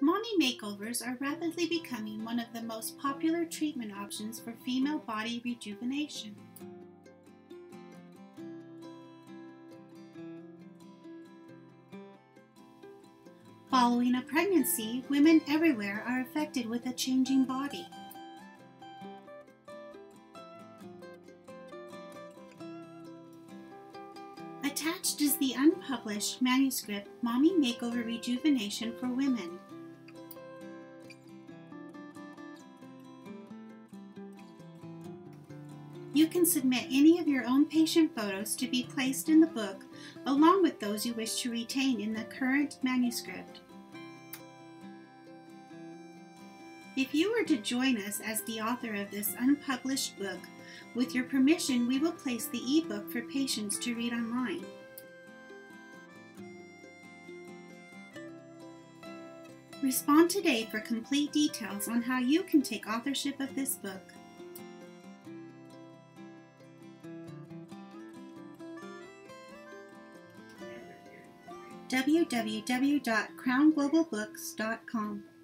Mommy makeovers are rapidly becoming one of the most popular treatment options for female body rejuvenation. Following a pregnancy, women everywhere are affected with a changing body. Attached is the unpublished manuscript Mommy Makeover Rejuvenation for Women. You can submit any of your own patient photos to be placed in the book along with those you wish to retain in the current manuscript. If you were to join us as the author of this unpublished book, with your permission, we will place the ebook for patients to read online. Respond today for complete details on how you can take authorship of this book. www.crownglobalbooks.com